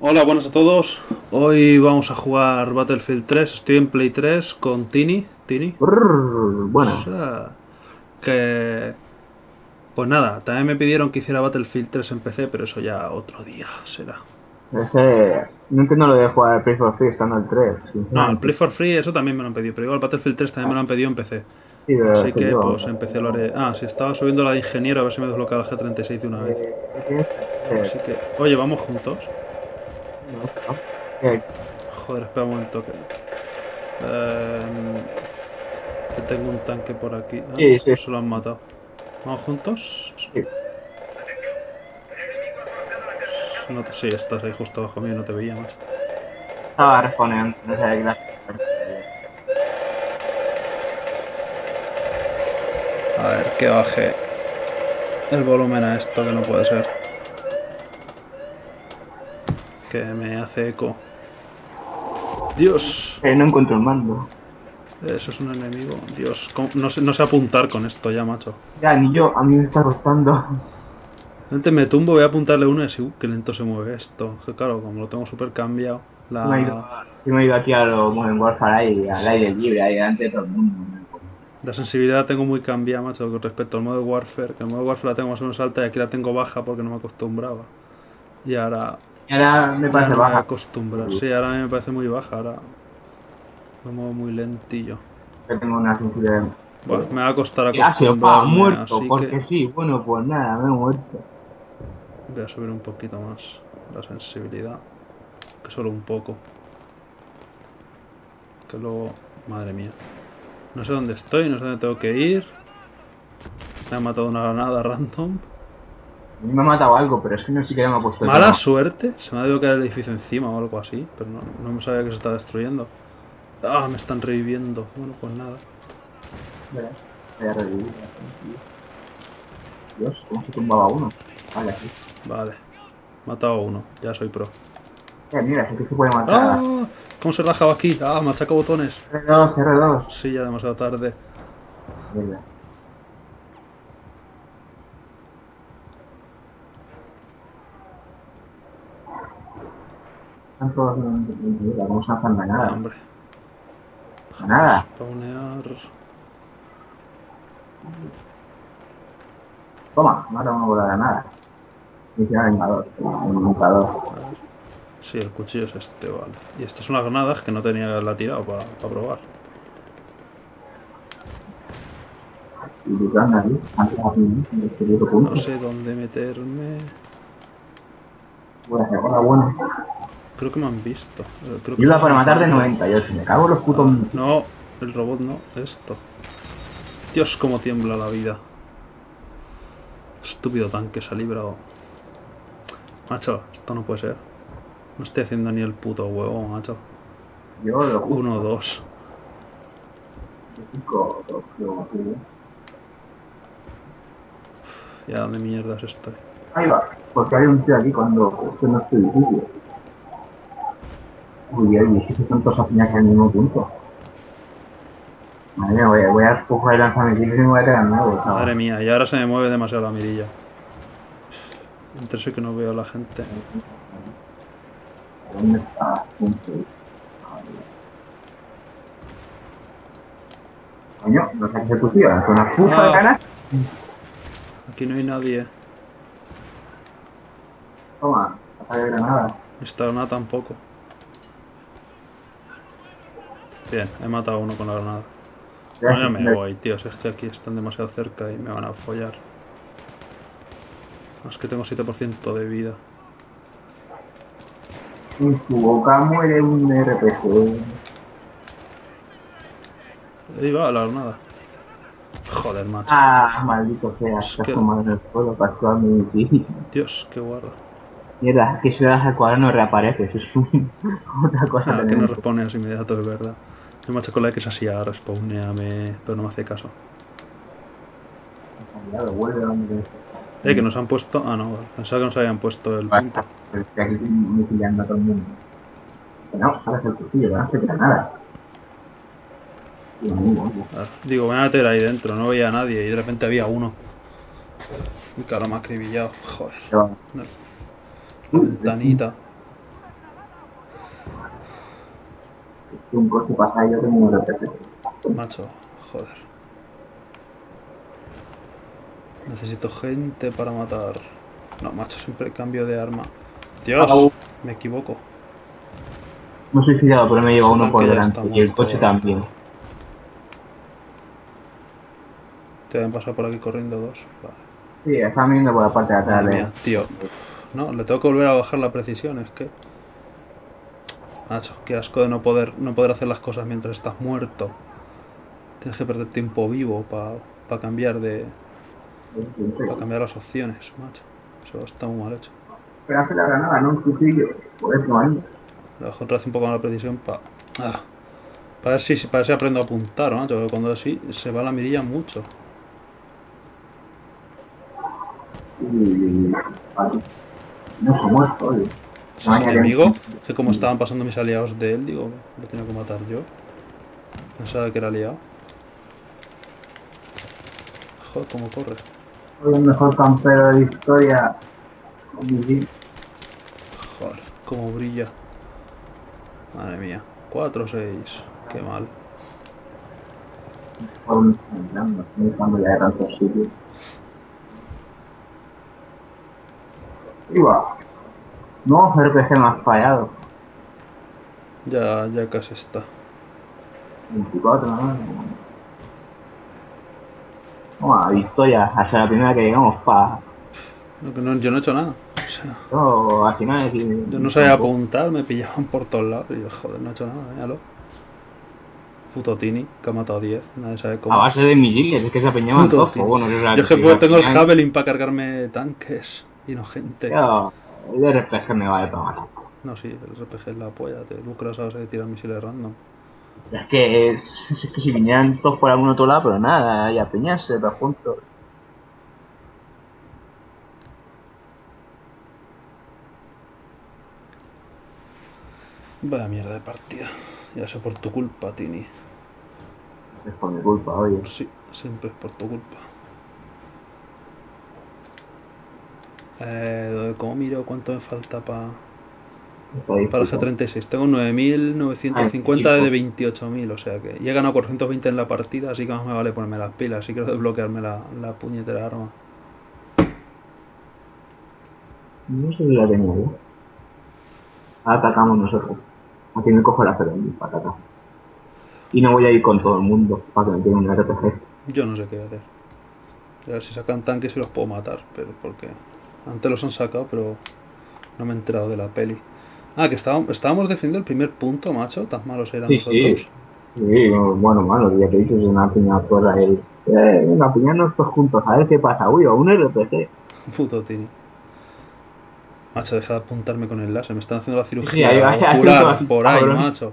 Hola, buenas a todos. Hoy vamos a jugar Battlefield 3. Estoy en Play 3 con Tini. Tini. Bueno, O sea, que... Pues nada, también me pidieron que hiciera Battlefield 3 en PC, pero eso ya otro día será. ese, no entiendo lo de jugar al Play for Free estando el 3. No, el Play for Free, eso también me lo han pedido, pero igual Battlefield 3 también me lo han pedido en PC. Sí, Así que yo- pues en PC lo haré. Ah, si estaba subiendo la de ingeniero, a ver si me desbloquea la G36 de una vez. Así que, oye, vamos juntos. Joder, espera un momento que. Em, que tengo un tanque por aquí. Ah, Sí, sí. Se lo han matado. ¿Vamos juntos? Sí. No te- sí, estás ahí justo abajo mío, no te veía, macho. Estaba respondiendo, sé qué A ver, que baje el volumen a esto, que no puede ser. Que me hace eco. Dios, Eh, no encuentro el mando. eso es un enemigo. Dios, ¿cómo- no sé, no sé apuntar con esto ya, macho. Ya, ni yo, a mí me está costando. Antes me tumbo, voy a apuntarle uno y así, uh, qué lento se mueve esto. Que claro, como lo tengo súper cambiado. Me he ido, La, yo me he ido aquí a lo Modern Warfare ahí, al aire libre, ahí delante de todo el mundo. la sensibilidad la tengo muy cambiada, macho, con respecto al modo Warfare. Que el modo Warfare la tengo más o menos alta y aquí la tengo baja porque no me acostumbraba. Y ahora Y ahora me Ya parece no me voy a baja. acostumbrar. Sí, ahora me parece muy baja. Ahora me muevo muy lentillo. Yo tengo una sensibilidad. Bueno, me va a costar acostumbrarme, muerto, así porque que sí, bueno, pues nada, me he muerto. voy a subir un poquito más la sensibilidad. Que solo un poco. Que luego... Madre mía. No sé dónde estoy, no sé dónde tengo que ir. Me ha matado una granada random. A mí me ha matado algo, pero es que no siquiera me ha puesto el Mala suerte. Se me ha debido caer el edificio encima o algo así. Pero no, no me sabía que se está destruyendo. Ah, me están reviviendo. Bueno, pues nada. Voy a revivir. Dios, ¿cómo se tumbaba uno? Vale, aquí. Vale. Matado a uno. Ya soy pro. Eh, mira, sí que se puede matar. ¡Ah! ¿Cómo se rajaba aquí? ¡Ah! Machaca botones. R2, R2. Sí, ya demasiado tarde. Mierda. Están todos vamos a hacer Ah, nada. hombre. Nada. Spawnear. Toma, mata una bola de nada. Misión vengador. Vengador. Sí, el cuchillo es este, vale. Y estas son las granadas que no tenía haberla tirado para probar. Este otro punto. No sé dónde meterme. Bueno. Creo que me han visto. Eh, Creo que Yo iba para matar de 90, yo si me cago en los putos. No, el robot no, esto. Dios, cómo tiembla la vida. Estúpido tanque se ha librado. Macho, esto no puede ser. No estoy haciendo ni el puto huevo, macho. Yo lo. Uno, dos. Ya, ¿dónde mierdas estoy? Ahí va, porque hay un tío aquí cuando no estoy difícil. Uy, oye, si son todos afinas al mismo punto. Madre mía, voy a, voy a coger el lanzamiento y me voy a quedar nuevo. Madre mía, y ahora se me mueve demasiado la mirilla. Entre eso que no veo a la gente. ¿Dónde está? Coño, no sé qué se pusieron, con una puta Ah. de ganas. Aquí no hay nadie. Toma, ataque de granada. Esta granada tampoco. Bien, he matado a uno con la granada. No, ya me voy, tío. Es que aquí están demasiado cerca y me van a follar. Es que tengo 7% de vida. En su boca muere un RPG. Ahí va la granada. Joder, macho. Ah, maldito sea, Es que- tomando en el suelo para actuar muy difícil. Dios, qué guarro. Mierda, que si le das al cuadrado no reaparece, eso es un- otra cosa. Ah, que no tremenda. respones inmediato, es verdad. El macho la que es así, a respawneame, pero no me hace caso. Eh, que nos han puesto. Ah, no, pensaba que nos habían puesto el punto. Pero es que aquí estoy mutilando a todo el mundo. Que no, sacas el cuchillo, que no hace nada. Digo, voy a meter ahí dentro, no veía a nadie y de repente había uno. Y claro, me ha acribillado. Joder, ventanita. Un coche pasa yo tengo un RPC. Macho, joder. Necesito gente para matar. No, macho, siempre cambio de arma. Dios, Au. me equivoco. Me he suicidado, pero me lleva uno por delante. Y el coche también. Te deben pasar por aquí corriendo dos. Vale. Sí, están viendo por la parte de atrás. Mía, tío. No, le tengo que volver a bajar la precisión, es que. Macho, qué asco de no poder, no poder hacer las cosas mientras estás muerto. Tienes que perder tiempo vivo para cambiar de. para cambiar las opciones, macho. Eso está muy mal hecho. Pero hace la granada, no un cuchillo. Por eso ahí. Otra vez un poco más la precisión para. Ah, para ver si para ver si aprendo a apuntar, macho. Porque cuando así se va la mirilla mucho. Y. No se muerto, oye. Si es enemigo, que como estaban pasando mis aliados de él, digo, lo tenía que matar yo. Pensaba que era aliado. Joder, cómo corre. Soy el mejor campero de la historia. Joder, cómo brilla. Madre mía. 4 o 6. Qué mal. Iba. No, RPG me has fallado. Ya, ya casi está. 24, ¿no? Toma, victoria. Hasta la primera que llegamos pa. No, que no- yo no he hecho nada. O sea, Yo, al final. yo no sabía apuntar, me pillaban por todos lados. Y yo, joder, no he hecho nada, míralo. Puto Tini, que ha matado 10. Nadie sabe cómo. A base de misiles, es que se apeñaban todos. Tini. Bueno, Yo es que tengo el Javelin para cargarme tanques y no gente. Yo, el RPG me vale para matar. No, sí, el RPG es la polla. Te lucras a base de tirar misiles random. Es que, es, es que si vinieran todos por algún otro lado, pero nada, y a peñarse todos juntos. Vaya mierda de partida. Ya sé por tu culpa, Tini. Es por mi culpa, oye. Sí, siempre es por tu culpa. Eh, ¿Cómo miro cuánto me falta pa- Está para el difícil. G36? Tengo 9.950 Ay, de 28.000, o sea que... Y he ganado 420 en la partida, así que más me vale ponerme las pilas. Si quiero desbloquearme la, la puñetera arma. No sé si la tengo yo. Ahora atacamos nosotros. Aquí me cojo la Ferendis para atacar. Y no voy a ir con todo el mundo para que me tiene un RPG. Yo no sé qué hacer. A ver si sacan tanques y los puedo matar, pero porque... Antes los han sacado, pero no me he enterado de la peli. Ah, que estábamos, estábamos defendiendo el primer punto, macho. Tan malos eran Sí, nosotros. sí. Sí, bueno, malo, ya te he dicho, es una piña por ahí. Eh, venga, piñarnos todos juntos, a ver qué pasa. Uy, a un RPG. Puto Tini. Macho, deja de apuntarme con el láser. Me están haciendo la Sí, cirugía ahí va, ahí va, ocular ahí va, por ahí, cabrón. macho.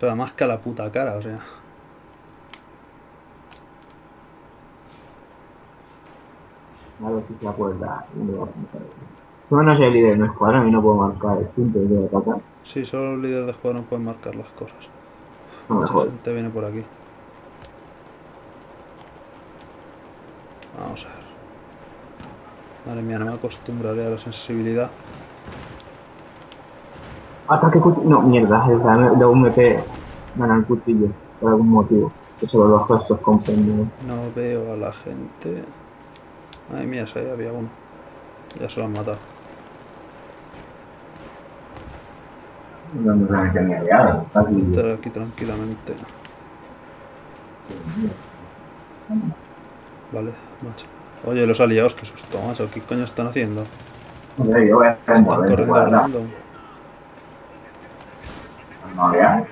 Pero más que a la puta cara, o sea. A ver si se acuerda. me. Yo no soy el líder de mi escuadrón y no puedo marcar el punto de atacar. Sí, solo los líderes de escuadrón pueden marcar las cosas. No me Mucha gente viene por aquí. Vamos a ver. Madre mía, no me acostumbraré a la sensibilidad. Ataque cuchillo. No, mierda, la de UMP gana el cuchillo por algún motivo. Que solo los gestos comprenden. No veo a la gente. Ay mía, ahí había uno. Ya se lo han matado. No me tenía casi. Estar aquí tranquilamente. Vale, macho. Oye, los aliados, qué susto, macho. ¿Qué coño están haciendo? Yo voy a estar Están corriendo. No.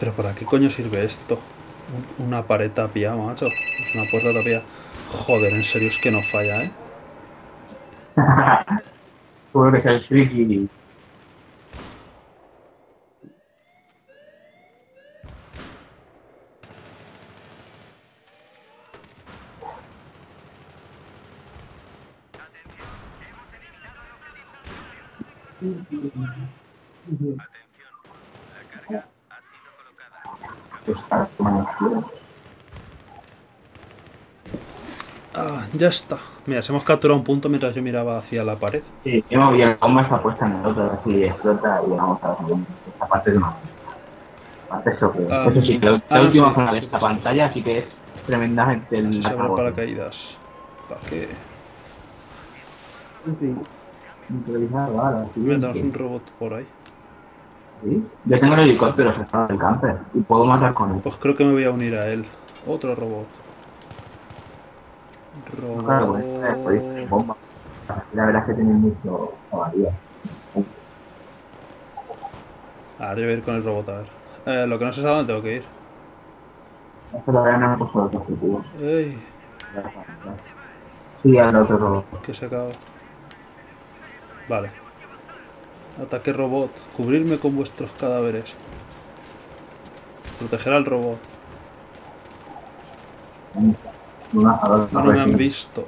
Pero ¿para qué coño sirve esto? Un- Una pared tapiada, macho. Una puerta tapiada. Joder, en serio es que no falla, ¿eh? Seguro que es el friki. Está como oscuro. Ah, ya está. Mira, se hemos capturado un punto mientras yo miraba hacia la pared. Sí, yo me voy a bomba está puesta en el otro, así explota y vamos a la segunda. Esta parte es más. Parte Ah, eso sí, la, la ah, última sí, zona sí, de esta sí. pantalla sí que es tremendamente No habrá acabo. paracaídas. ¿Para qué? Sí, improvisado, ahora, tenemos un robot por ahí. Sí. Yo tengo el helicóptero cerrado del cáncer y puedo matar con él. Pues creo que me voy a unir a él. Otro robot. Bomba. La verdad es que tiene mucho caballería. Ahora yo voy a ir con el robot a ver. Eh, lo que no sé es a dónde tengo que ir. Esto todavía no hemos puesto los objetivos. Ey, Sí, al otro robot. que se acaba. Vale. Ataque robot. Cubrirme con vuestros cadáveres. Proteger al robot. No, no me han visto.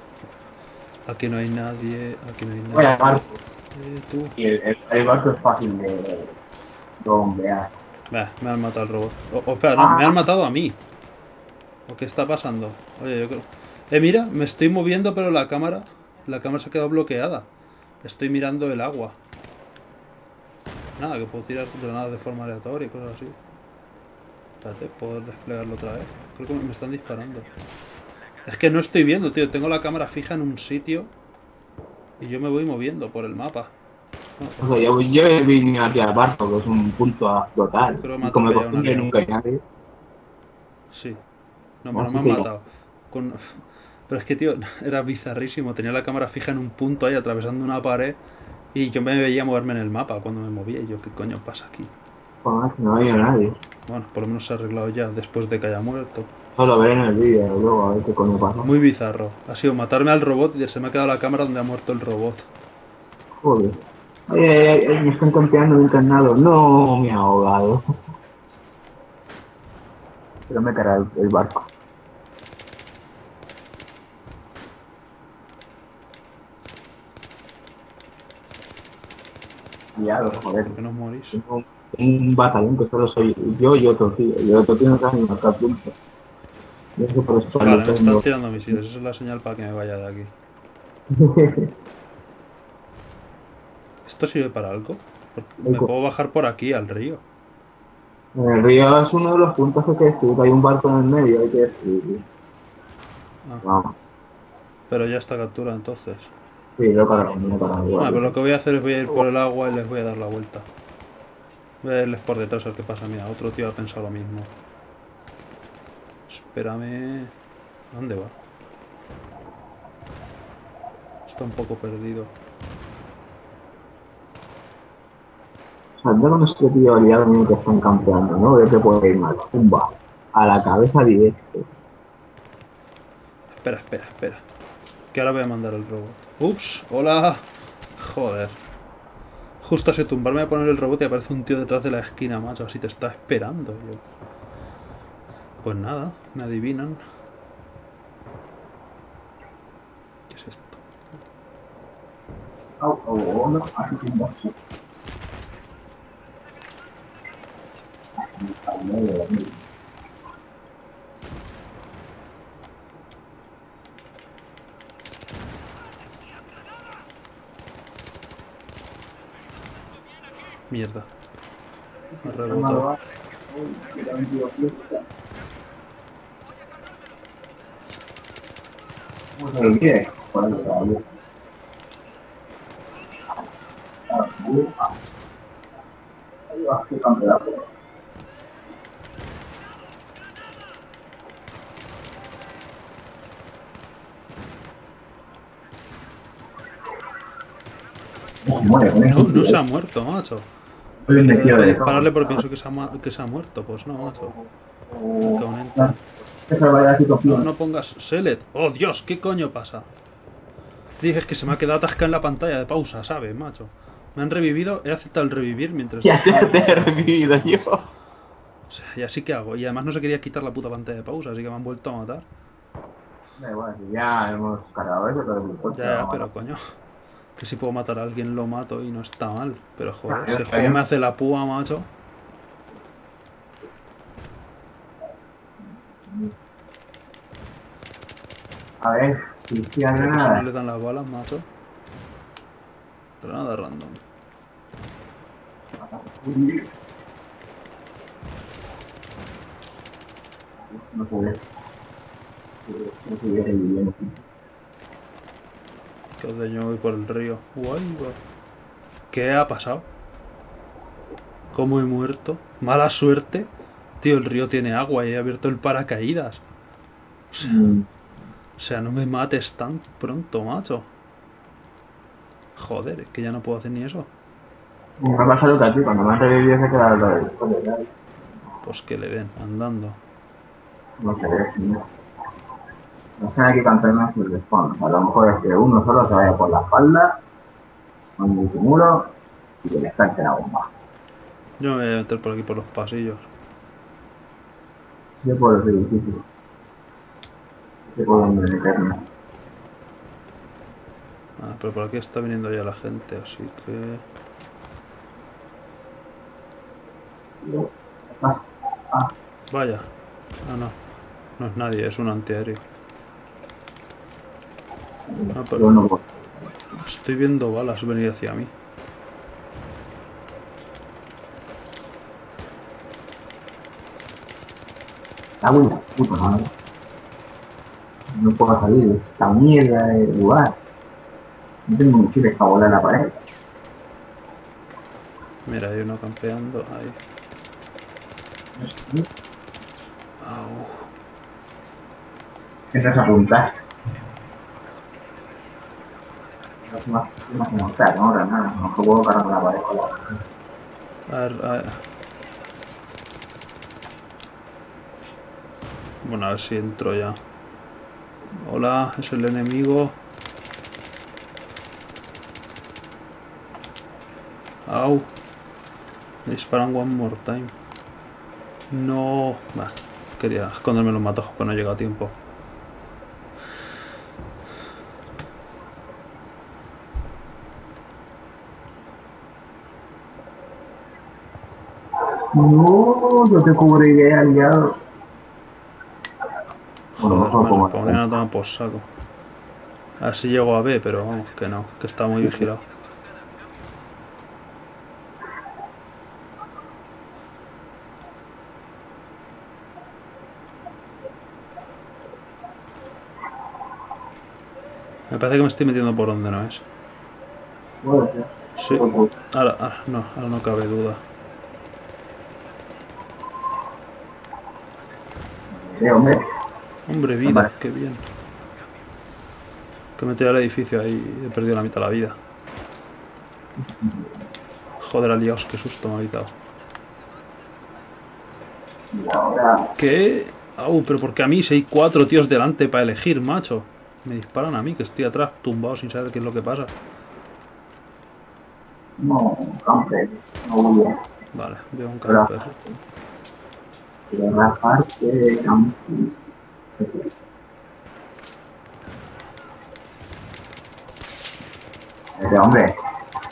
Aquí no hay nadie. Aquí no hay Voy a nadie. llamar. Eh, tú. Y el, el, el barco es fácil de bombear. Bah, me han matado al robot. Espera, no, me han matado a mí. ¿O qué está pasando? Oye, yo creo... Eh, mira, me estoy moviendo, pero la cámara... La cámara se ha quedado bloqueada. Estoy mirando el agua. Nada, que puedo tirar granadas de forma aleatoria y cosas así. Espérate, ¿puedo desplegarlo otra vez? Creo que me están disparando. Es que no estoy viendo, tío. Tengo la cámara fija en un sitio y yo me voy moviendo por el mapa. O sea, yo, yo vine aquí al barco, que es un punto a explotar. Me como me costumbre un nunca hay nadie. Sí. No, No, pero sí me han matado. Con... Pero es que, tío, era bizarrísimo. Tenía la cámara fija en un punto ahí, atravesando una pared. Y yo me veía moverme en el mapa cuando me movía. Y yo, ¿qué coño pasa aquí? Pues no hay nadie. Bueno, por lo menos se ha arreglado ya después de que haya muerto. Solo veré en el vídeo, luego a ver qué coño pasa. Muy bizarro. Ha sido matarme al robot y se me ha quedado la cámara donde ha muerto el robot. Joder. Ay, ay, ay, ay, me están campeando el internado. No, me ha ahogado. Pero me caerá el, el barco. Ya, joder. ¿Por qué no morís? Tengo un batallón que solo soy yo y otro tío. Y otro tío no sabe ni marcar puntos. Eso por eso Vale, me están tirando misiles. Esa es la señal para que me vaya de aquí. ¿Esto sirve para algo? Porque me puedo bajar por aquí al río. El río es uno de los puntos que hay que destruir. Hay un barco en el medio, hay que destruirlo. Ah, pero ya está captura entonces. Sí, lo cargamos, lo cargamos. Ah, pero lo que voy a hacer es voy a ir por el agua y les voy a dar la vuelta. Voy a irles por detrás a ver qué pasa. Mira, otro tío ha pensado lo mismo. Espérame. ¿A ¿Dónde va? Está un poco perdido. Saldrá este tío aliado que están campeando, ¿no? Veo que puede ir mal. Pumba. A la cabeza directo. Espera, espera, espera. Que ahora voy a mandar el robot. Ups, hola. Joder. Justo a ese tumbarme a poner el robot y aparece un tío detrás de la esquina, macho. Así te está esperando. Yo. Pues nada, me adivinan. ¿Qué es esto? Au, no, no. Mierda. Me ha rebotado. ¿El qué? Por el caballo. Ahí va, qué campeonato. No, No, se ha muerto, macho. Dispararle porque pienso que se, ha, que se ha muerto. Pues no, macho. No, no pongas Select. Oh, Dios, ¿qué coño pasa? Dije es que se me ha quedado atascada en la pantalla de pausa, ¿sabes, macho? Me han revivido, he aceptado el revivir mientras... Ya te, te he revivido yo. O sea, ¿Y así qué hago? Y además no se quería quitar la puta pantalla de pausa, así que me han vuelto a matar. Da igual, si ya hemos cargado eso, pero el coche Ya, ya, pero coño. Que si puedo matar a alguien lo mato y no está mal. Pero joder, Ah, si el juego me hace la púa, macho. A ver, que si no le dan las balas, macho. Granada random. No ve. No se ve el bien. Que os de yo me voy por el río. Guay, guay. ¿Qué ha pasado? ¿Cómo he muerto? Mala suerte. Tío, el río tiene agua y he abierto el paracaídas. O sea, Mm, o sea, no me mates tan pronto, macho. Joder, es que ya no puedo hacer ni eso. Me ha pasado que a ti, cuando me has revivido se del joder, Pues que le den, andando. No ve, señor. No sé aquí cantarnos el respawn. A lo mejor es que uno solo se vaya por la espalda, con el muro y que le salte la bomba. Yo me voy a meter por aquí por los pasillos. Yo por los edificios. Sé por meterme. Ah, pero por aquí está viniendo ya la gente, así que... Ah, ah, Vaya. Ah, no. No es nadie, es un antiaéreo. Ah, pero yo estoy viendo balas venir hacia mí. Cago en la puta madre. No puedo salir de esta mierda de lugar. No tengo un chile para volar a la pared. Mira, hay uno campeando ahí. Au. Que no. No más, no, nada, no puedo cargar la pared con la... A ver, a ver. Bueno, a ver si entro ya. Hola, es el enemigo. Au. Me disparan one more time. No. Bah, quería esconderme los matojos, pero no llega a tiempo. No, yo te cubriré, aliado. Bueno, Joder, mejor bueno, como- pongan a tomar por saco. A ver si llego a B, pero vamos, que no, que está muy vigilado. Me parece que me estoy metiendo por donde no es. Sí, ahora, ahora no, ahora no cabe duda. Eh, hombre, Hombre, vida, Vale. qué bien. Que me tirado al edificio ahí he perdido la mitad de la vida. Joder, aliados, qué susto me ha ahora... ¿Qué? Au, pero porque a mí si hay cuatro tíos delante para elegir, macho. Me disparan a mí, que estoy atrás, tumbado sin saber qué es lo que pasa. No, camper, no voy a... Vale, veo un camper. Quiero la parte de. Este hombre,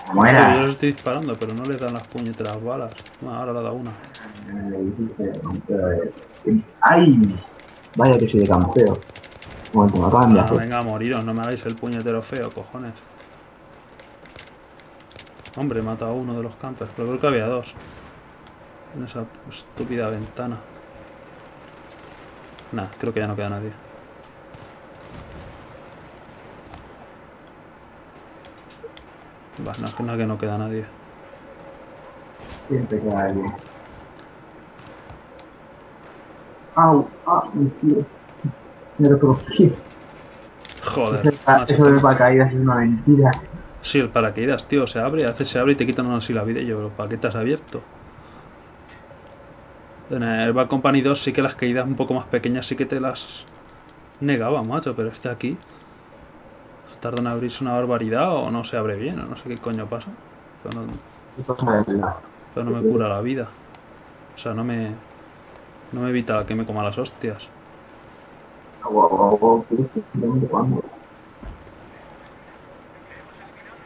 ¿cómo Tío, era? yo les estoy disparando, pero no les dan las puñeteras balas. Ah, ahora le da una. ¡Ay! Vaya que soy de campeo. Momento, me acaban de Ah, hacer. venga, moriros, no me hagáis el puñetero feo, cojones. Hombre, he matado a uno de los campers, pero creo que había dos. En esa estúpida ventana. Nah, creo que ya no queda nadie. Va, no, que no, que no queda nadie. Siempre queda alguien. ¡Au! ¡Ah! Mi tío. Por qué? Joder, Eso, macho. eso del paracaídas es una mentira. Sí, el paracaídas, tío, se abre, veces se abre y te quitan así la vida y yo, ¿para qué te has abierto? En el Bad Company 2 sí que las caídas un poco más pequeñas sí que te las negaba, macho, pero es que aquí tardan en abrirse una barbaridad o no se abre bien o no sé qué coño pasa. Pero no, me cura la vida. O sea, no me no me evita que me coma las hostias.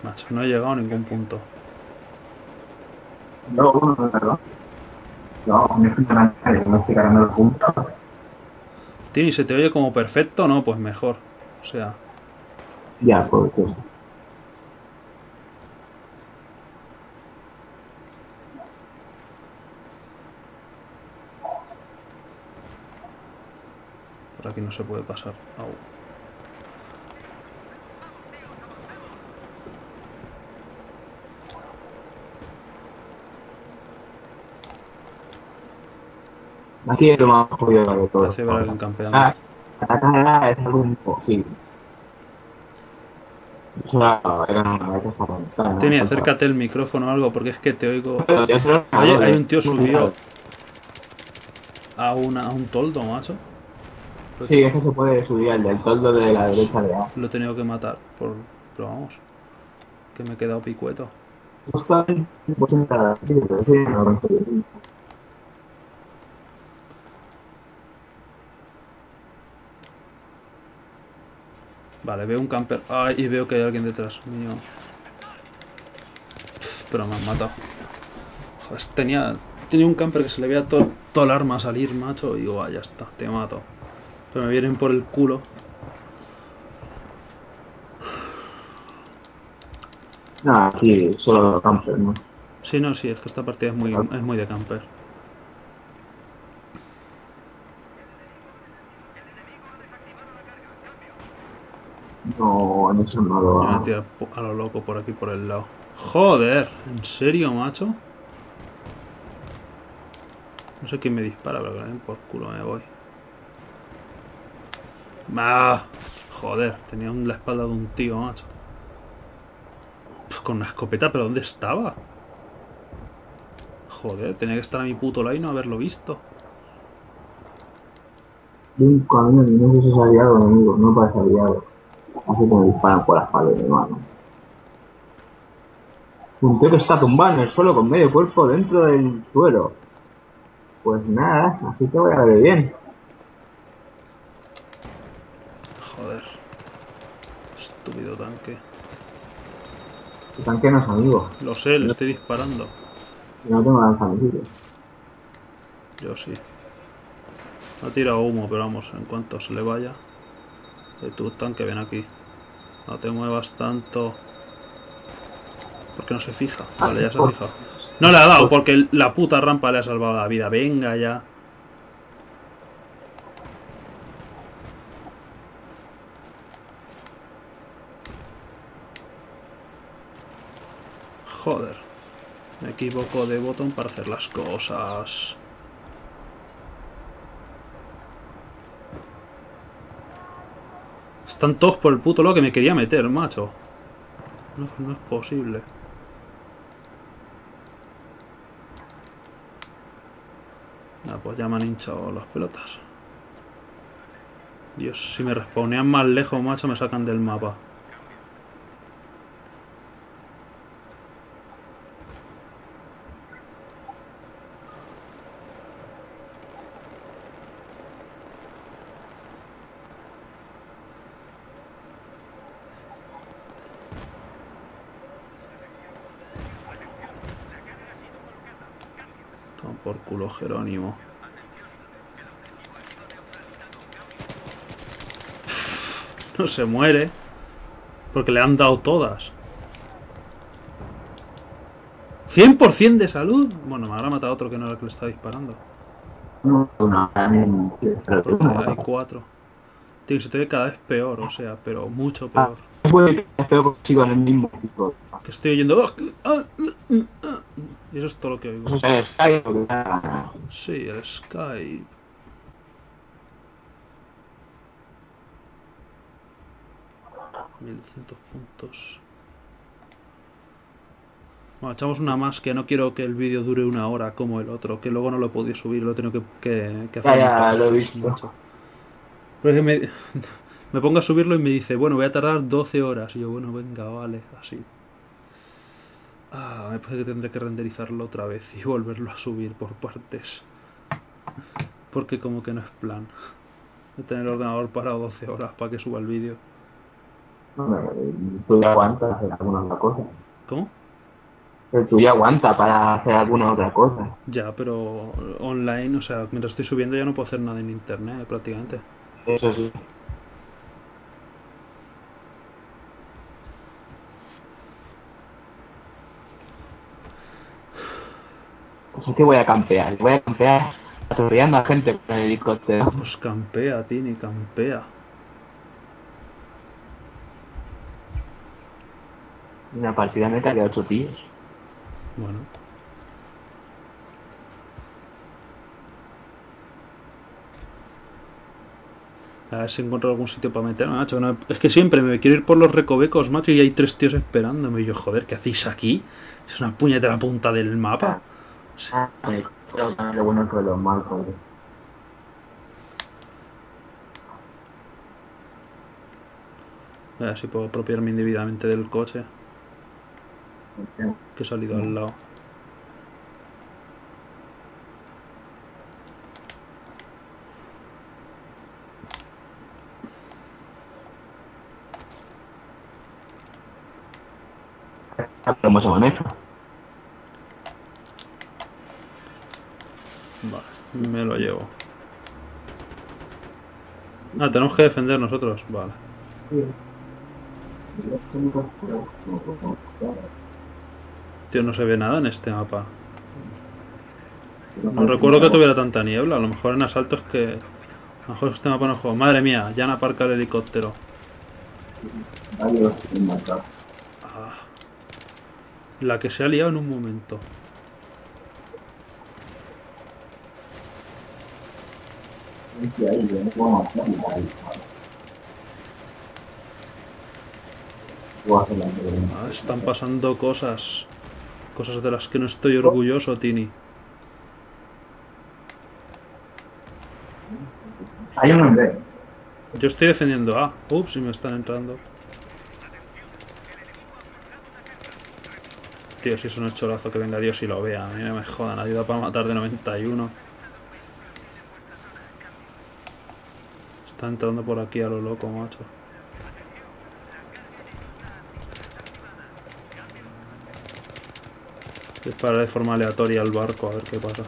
Macho, no he llegado a ningún punto. No, no, no, no. No, no ganando, no estoy ganando el punto. Tini, ¿se te oye como perfecto? No, pues mejor. O sea, Ya, pues eso. Por aquí no se puede pasar. Au. Aquí es lo más jodido de todo. Alguien campeando. Ah, atacar es algo imposible. Era una. Tini, acércate el micrófono o algo porque es que te oigo. Oye, hay un tío subido a, una, a un toldo, macho. Sí, es que se puede subir al del toldo de la derecha de A. lo he tenido que matar. Por, pero vamos. Que me he quedado picueto. Justo ahí, pues, en cada sitio, pero sí, no lo conseguí. Vale, veo un camper. Ay, y veo que hay alguien detrás mío. Pero me han matado. Joder, tenía, tenía un camper que se le veía todo, todo el arma salir, macho. Y digo, ah, ya está, te mato. Pero me vienen por el culo. Nada, aquí solo camper, ¿no? Sí, no, sí, es que esta partida es muy, es muy de camper. No, en eso no lo Yo me a lo loco por aquí, por el lado. Joder, ¿en serio, macho? No sé quién me dispara, pero que por culo me voy. ¡Ah! Joder, tenía la espalda de un tío, macho. Pf, Con una escopeta, pero ¿dónde estaba? Joder, tenía que estar a mi puto lado y no haberlo visto. Y no sé si es aliado o enemigo, no parece aliado. Así que me disparan por la espalda de mi mano. Un tío que está tumbado en el suelo con medio cuerpo dentro del suelo. Pues nada, así que voy a ver bien. Joder. Estúpido tanque. El tanque no es amigo. Lo sé, le estoy disparando. y No tengo lanzamisiles. Yo sí. Ha tirado humo, pero vamos, en cuanto se le vaya. Eh, tú, tanque, ven aquí. No te muevas tanto. Porque no se fija. Vale, ya se ha fijado. No le ha dado, porque la puta rampa le ha salvado la vida. Venga ya. Joder. Me equivoco de botón para hacer las cosas. Están todos por el puto lado que me quería meter, macho. No, no es posible. Ah, pues ya me han hinchado las pelotas. Dios, si me respawnean más lejos, macho, me sacan del mapa. Toma por culo Jerónimo. No se muere. Porque le han dado todas. 100% de salud. Bueno, me habrá matado otro que no era el que le estaba disparando. No, no, Hay cuatro. Tío, se te ve cada vez peor, o sea, pero mucho peor. Es que sigo en el mismo. Que estoy oyendo. Y eso es todo lo que oigo. Es Skype. Sí, el Skype. Mil doscientos puntos. Bueno, echamos una más que no quiero que el vídeo dure una hora como el otro, que luego no lo he podido subir, lo he tenido que, que, que Ya, lo he visto. macho. Pero es que me, me pongo a subirlo y me dice, bueno, voy a tardar 12 horas. Y yo, bueno, venga, vale, así. Ah, me parece que tendré que renderizarlo otra vez y volverlo a subir por partes. Porque como que no es plan. De tener el ordenador parado 12 horas para que suba el vídeo. Tú ya aguantas hacer alguna otra cosa. ¿Cómo? Pero tú ya aguanta para hacer alguna otra cosa. Ya, pero online, o sea, mientras estoy subiendo ya no puedo hacer nada en internet prácticamente. Eso sí. Que voy a campear. Voy a campear atropellando a gente con el helicóptero. Pues campea, Tini, campea. Una partida meta de 8 tíos. Bueno. A ver si encuentro algún sitio para meterme, macho. no- Es que siempre me quiero ir por los recovecos, macho, y hay tres tíos esperándome. Y yo, joder, ¿qué hacéis aquí? Es una puñetera punta del mapa. Ah, lo bueno que los malos. joder. A ver si puedo apropiarme indebidamente del coche que he salido al lado. ¿Cómo se maneja? Vale, me lo llevo. Ah, tenemos que defender nosotros. Vale. Tío, no se ve nada en este mapa. No recuerdo que tuviera tanta niebla. A lo mejor en asalto es que. A lo mejor este mapa no juego. Madre mía, ya han aparcado el helicóptero. Ah. La que se ha liado en un momento. Ah, están pasando cosas. Cosas de las que no estoy orgulloso, Tini. Hay un hombre. Yo estoy defendiendo A. Ups, y me están entrando. Tío, si es un cholazo que venga Dios y lo vea. A mí no me jodan. Ayuda para matar de 91. Está entrando por aquí a lo loco, macho. Disparar de forma aleatoria al barco a ver qué pasa.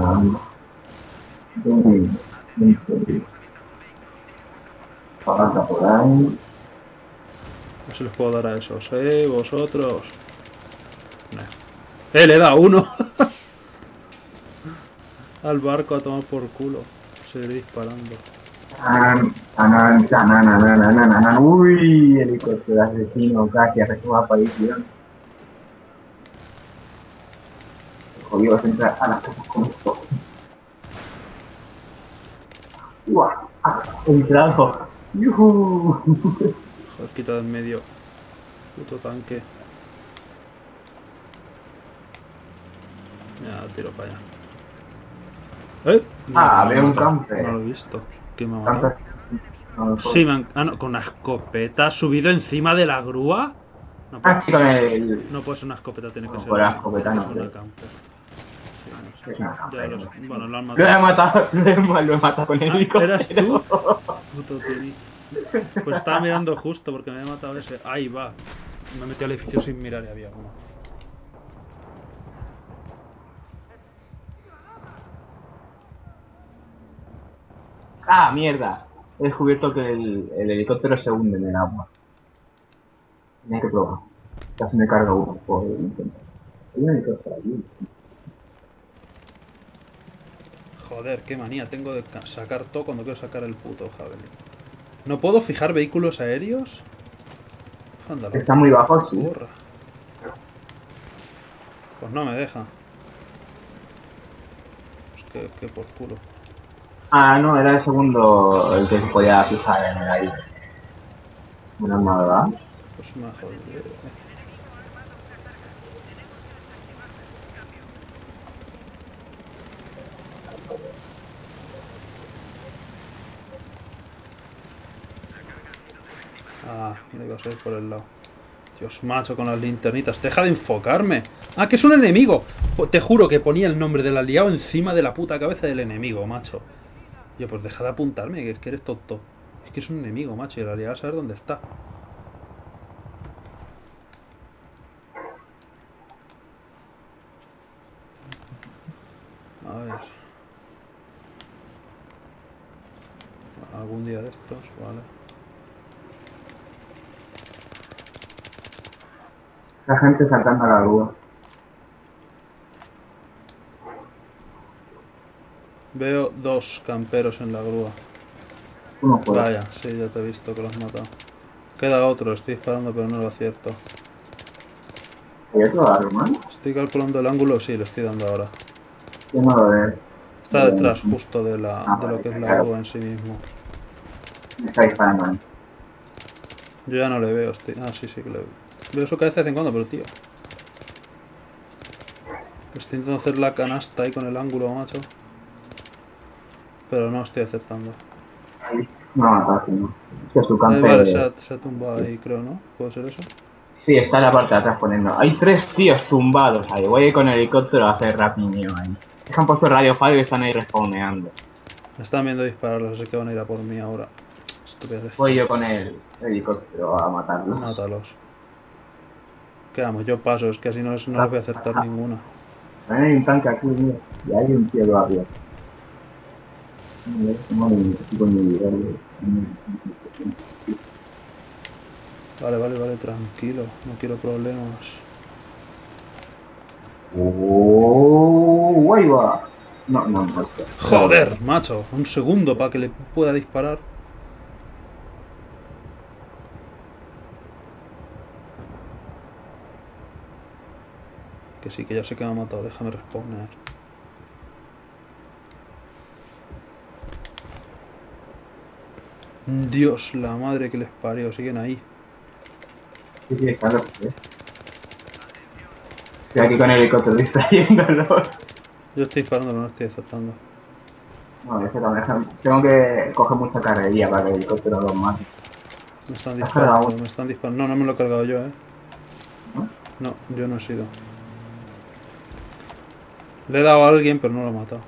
Barco. Pagata por ahí. No se les puedo dar a esos, eh, vosotros. Nah. Eh, le dado uno. al barco a tomar por culo. Seguir disparando. Uy, helicóptero asesino, casi arrestó para ir Jodido, vas a entrar a las cosas como esto. ¡Guau! Ah, ¡El trabajo! ¡Yuhu! Joder, quita del medio. Puto tanque. Ya, tiro para allá. ¡Eh! Ah, han un matado. camper. No lo he visto. ¿Quién me ha matado? No, Sí, me han... Ah, no, con una escopeta. ¿Has subido encima de la grúa? No, puede- Ah, sí, con el. no puede ser una escopeta, tiene que No, ser una, escopeta no, una camper. Sí, no sé. Es una Ya camper, los- no. bueno, lo han Lo he matado. matado, lo he, ma- lo he matado con el Ah, helicóptero. ¿Eras tú? Puto Tini. Pues estaba mirando justo porque me había matado ese. Ahí va. Me metí al edificio sin mirar y había uno. Ah, mierda. He descubierto que el, el helicóptero se hunde en el agua. Tenía que probar. Casi me carga uno por. Hay un helicóptero allí. Joder, qué manía tengo de ca- sacar todo cuando quiero sacar el puto javelin. ¿No puedo fijar vehículos aéreos? Ándalo. Está muy bajo, sí. Burra. Pues no me deja. Pues que, que por culo. Ah, no, era el segundo el que se podía fijar en el aire. Una armadura. Pues me ha jodido. Ah, me iba a salir por el lado. Dios, macho, con las linternitas. Deja de enfocarme. Ah, que es un enemigo. Te juro que ponía el nombre del aliado encima de la puta cabeza del enemigo, macho. Yo, pues deja de apuntarme, que es que eres tonto. Es que es un enemigo, macho, y el aliado a saber dónde está. A ver. Algún día de estos, vale. La gente saltando a la grúa. Veo dos camperos en la grúa. Uno fuera. Vaya, sí, ya te he visto que lo has matado. Queda otro, estoy disparando pero no lo acierto. ¿Hay otro arma? Estoy calculando el ángulo, sí, lo estoy dando ahora. Yo no lo veo. Está detrás justo de, la, de lo que es la grúa en sí mismo. Me está disparando mí. Yo ya no le veo, estoy... Ah, sí, sí que le veo. Veo su cabeza de vez en cuando, pero tío. Estoy intentando hacer la canasta ahí con el ángulo, macho. Pero no estoy acertando. Ahí. No, no, así no. Es que su Eh, se ha, se ha tumbado ahí, creo, ¿no? ¿Puede ser eso? Sí, está en la parte de atrás poniendo. Hay tres tíos tumbados ahí. Voy a ir con el helicóptero a hacer rapiño ahí. Es que han puesto radio fallo y están ahí respawneando. Me están viendo dispararlos, así que van a ir a por mí ahora. Estupidez. Voy yo con el helicóptero a matarlos. Mátalos. ¿Qué vamos? Yo paso, es que así no, no les voy a acertar ninguna. Hay un tanque aquí, mira. Y hay un tío todavía. Mira, tengo mi- aquí con mi nivel. Vale, vale, vale, tranquilo. No quiero problemas. ¡Oh! ¡Ahí va! No, no, no. Joder, macho. Un segundo para que le pueda disparar. Que sí, que ya sé que me ha matado. Déjame responder. Dios, la madre que les parió. Siguen ahí. Sí, sí, ¿eh? Estoy aquí con el helicóptero distrayéndolos. Yo estoy disparando, pero no estoy acertando. No, que también tengo que coger mucha carrería para que el helicóptero los mate. Me están ¿Has disparando, cargado? me están disparando. No, no me lo he cargado yo, eh. ¿No? No, yo no he sido. Le he dado a alguien, pero no lo he matado.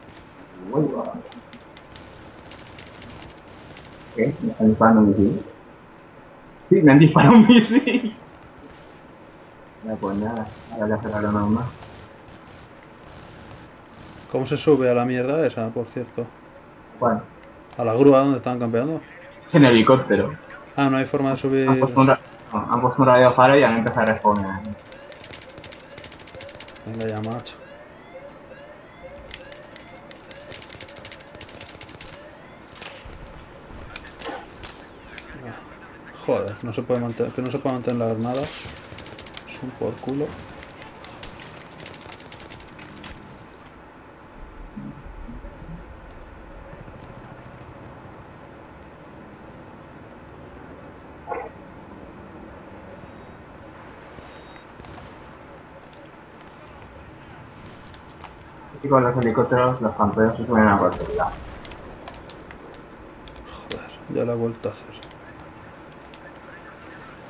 Uy. ¿Qué? ¿Me están disparando un misil? Sí, me han disparado un misil. Ya, pues nada, ahora ya cerraron aún más. ¿Cómo se sube a la mierda esa, por cierto? Bueno, ¿A la grúa donde estaban campeando? en helicóptero. Ah, no hay forma de subir. Han puesto un, ra- no, han puesto un radio faro y han empezado a responder. Venga ya, macho. Joder, no se puede mantener, que no se puede mantener la granada. Es un por culo. Y con los helicópteros, los campeones se suben a lado. Joder, ya la he vuelto a hacer.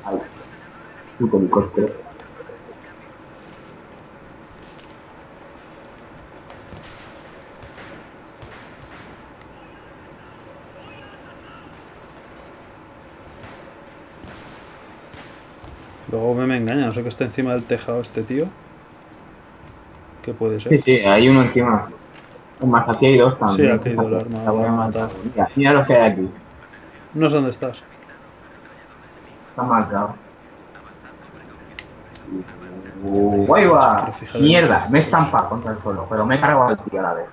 Ahí. Puto helicóptero. Luego me, me engaña, no sé que está encima del tejado este tío. ¿Qué puede ser? Sí, sí, hay uno encima. Más aquí hay dos también. Sí, ha caído el arma, La voy a matar. Mira, mira los que hay aquí. No sé dónde estás. Están marcados. Uh, ahí va. Mierda, me he estampado contra el suelo, pero me he cargado al tío a la vez.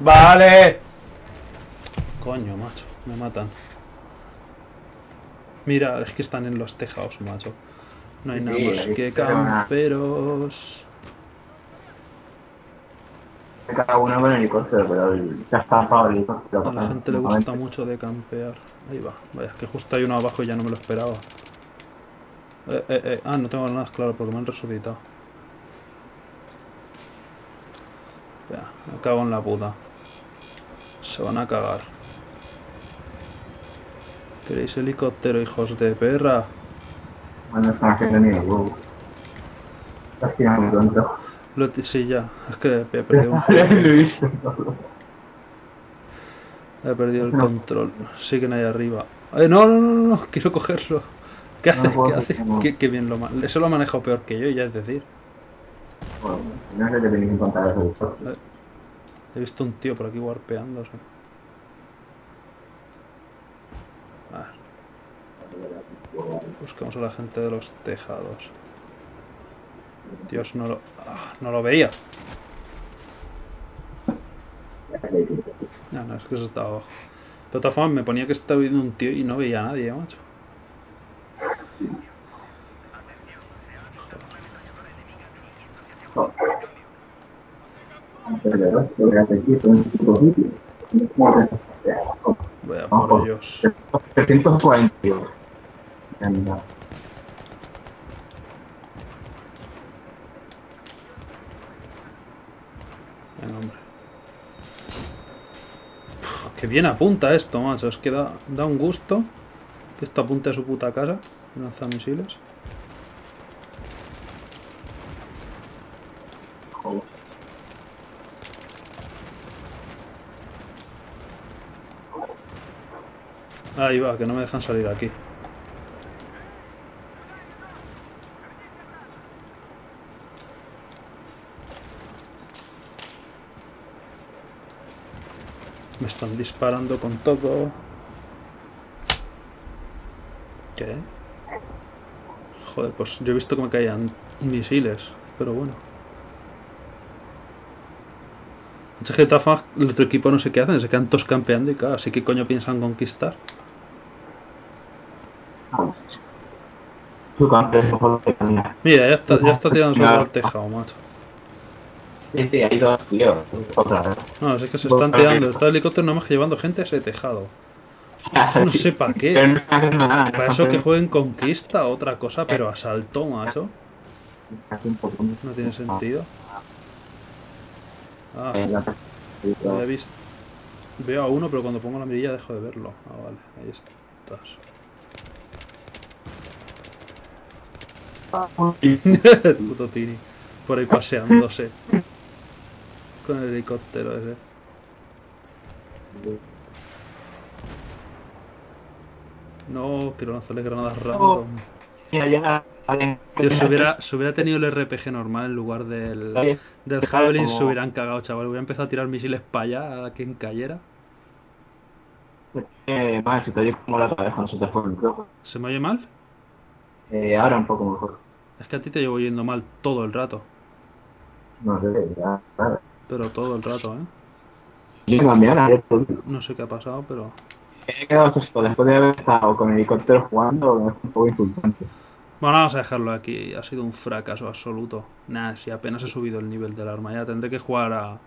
¡Vale! Coño, macho, me matan. Mira, es que están en los tejados, macho. No hay nada Sí, más que está camperos. Me he cargado uno con el helicóptero, pero el- se ha estampado el helicóptero. A la gente le gusta mucho de campear. Ahí va. Vaya, es que justo hay uno abajo y ya no me lo esperaba. Eh, eh, eh. Ah, no tengo nada claro porque me han resucitado. Ya, me cago en la puta. Se van a cagar. ¿Queréis helicóptero, hijos de perra? Bueno, haciendo ni el huevo. Estás tirando tonto. Lo sí, ya. Es que he perdido, un poco. he perdido el control. Siguen ahí arriba. Eh, no, no, no, no, quiero cogerlo. ¿Qué No haces? ¿Qué haces? Qué, qué bien lo ma- Eso lo ha manejado peor que yo, ya es decir. Bueno, no sé qué tenéis que contar. Eh, He visto un tío por aquí warpeándose. A ver. Buscamos a la gente de los tejados. Dios, no lo... ah, no lo veía. Ya, no, es que eso estaba abajo. De todas formas, me ponía que estaba viendo un tío y no veía a nadie, macho. Voy a por ellos. 342. Ya, mira. Venga, hombre. Uf, Qué bien apunta esto, macho. Es que da, da un gusto que esto apunte a su puta casa lanza misiles. Ahí va, que no me dejan salir aquí. Me están disparando con todo. ¿Qué? Joder, pues yo he visto que me caían misiles, pero bueno. Todas formas, el otro equipo no sé qué hacen, se quedan todos campeando y claro, así que coño piensan conquistar. Su. Mira, ya está, ya está tirando sobre el tejado, macho. Sí, sí, hay dos tíos. Otra vez. No, es que se están tirando. Está el helicóptero nada más que llevando gente a ese tejado. No sé para qué. no nada. Para eso que jueguen conquista, otra cosa, pero asalto, macho. No tiene sentido. Ah, lo he visto. Veo a uno, pero cuando pongo la mirilla dejo de verlo. Ah, vale, ahí estás. puto Tini. Por ahí paseándose. Con el helicóptero ese. No, quiero lanzarle granadas random. Tío, si hubiera, si hubiera tenido el RPG normal en lugar del, del Javelin, se hubieran cagado, chaval. Hubiera empezado a tirar misiles para allá a quien cayera. Eh, más, si te oye como la cabeza, no se te fue el micrófono. ¿Se me oye mal? Eh, ahora un poco mejor. Es que a ti te llevo oyendo mal todo el rato. No sé, ya, claro. Pero todo el rato, ¿eh? Yo yo No sé qué ha pasado, pero... he quedado después de haber estado con el helicóptero jugando, es un poco insultante. Bueno, vamos a dejarlo aquí. Ha sido un fracaso absoluto. Nah, si apenas he subido el nivel del arma. Ya tendré que jugar a,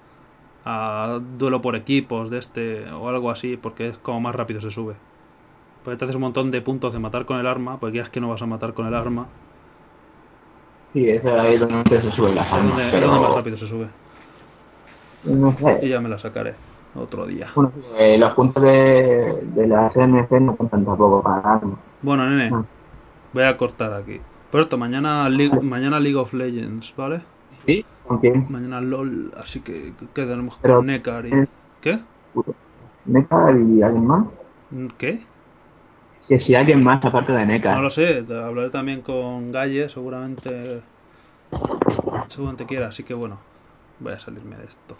a duelo por equipos de este o algo así, porque es como más rápido se sube. Porque te haces un montón de puntos de matar con el arma, porque ya es que no vas a matar con el arma. Sí, es ahí donde se sube la Es donde, es pero... donde más rápido se sube. No sé. Y ya me la sacaré otro día. Bueno, eh, los puntos de, de la CNC no cuentan tampoco para armas. Bueno, nene, Ah. voy a cortar aquí. Por cierto, mañana, League- mañana League of Legends, ¿vale? ¿Sí? ¿Con quién? Mañana LOL, así que quedaremos con Nekar y... ¿Qué? ¿Neca y alguien más? ¿Qué? Que si alguien más aparte de Neca. No lo sé, te hablaré también con Galle, seguramente. Seguramente quiera, así que bueno, voy a salirme de esto.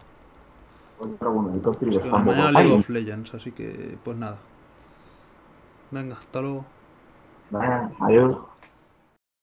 Bueno, Es que mañana. League of Legends, así que pues nada. Venga, hasta luego. Vale, adiós.